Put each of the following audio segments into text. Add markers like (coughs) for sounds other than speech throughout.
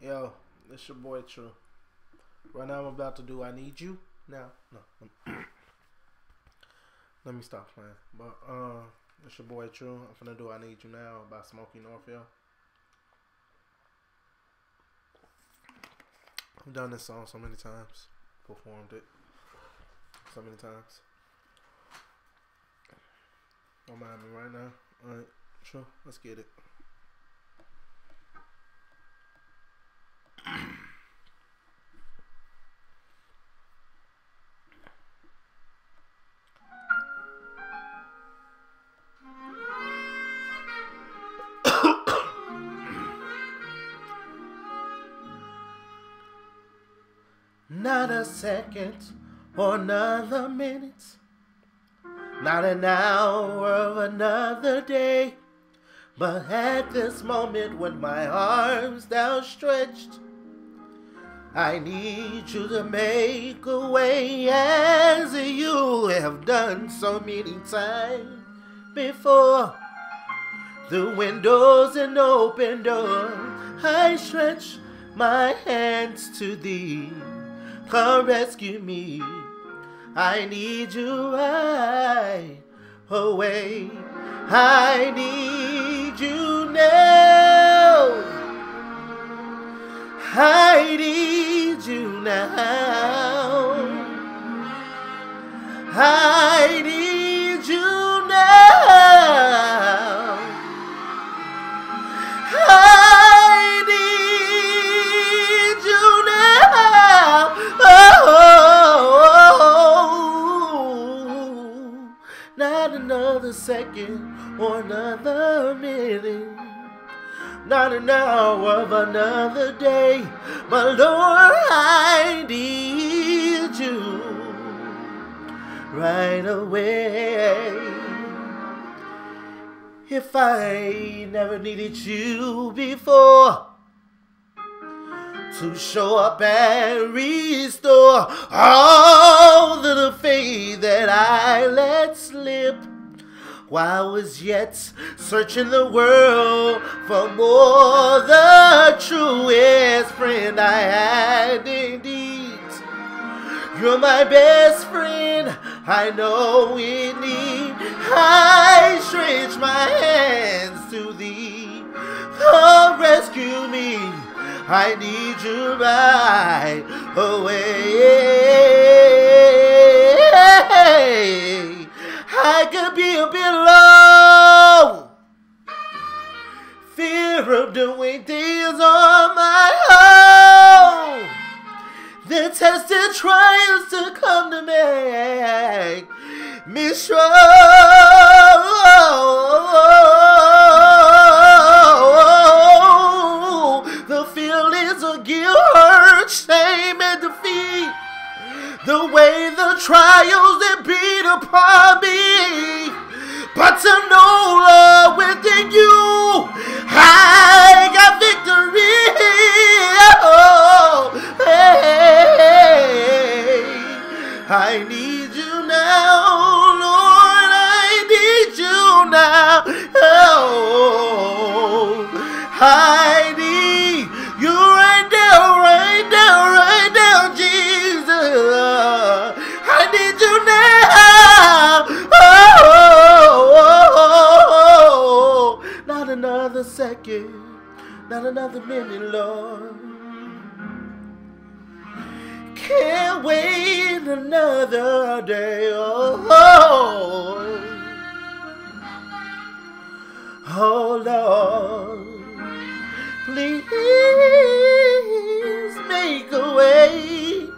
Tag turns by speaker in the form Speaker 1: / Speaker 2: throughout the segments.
Speaker 1: Yo, it's your boy Tru. Right now I'm about to do I Need You. Now, no. (coughs) Let me stop playing. But uh it's your boy Tru. I'm gonna do I Need You Now by Smokie Norful. I've done this song so many times. Performed it so many times. Don't mind me right now. Alright, sure, let's get it. Not a second or another minute, not an hour of another day. But at this moment when my arms outstretched, I need you to make a way as you have done so many times before. The windows and open doors, I stretch my hands to thee. Come rescue me. I need you right away. I need you now. I need you now. I another second or another minute. Not an hour of another day. My Lord, I need you right away. If I never needed you before to show up and restore all the faith while I was yet searching the world for more the truest friend I had indeed. You're my best friend, I know in need. I stretch my hands to thee. Come rescue me, I need you right away. Of doing things on my own. The tested trials to come to make me strong. The feelings of guilt, hurt, shame, and defeat. The way the trials that beat upon me. I need you now, Lord. I need you now. Oh, I need you right now, right now, right now, Jesus. I need you now. Oh, not another second, not another minute, Lord. Can't wait another day. Oh, oh Lord, please make a way.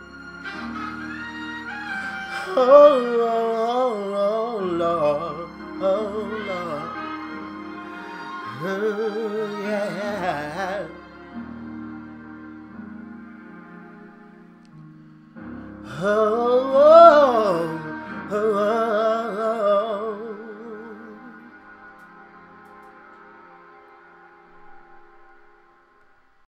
Speaker 1: Oh, oh, oh Lord, oh Lord, oh yeah. Oh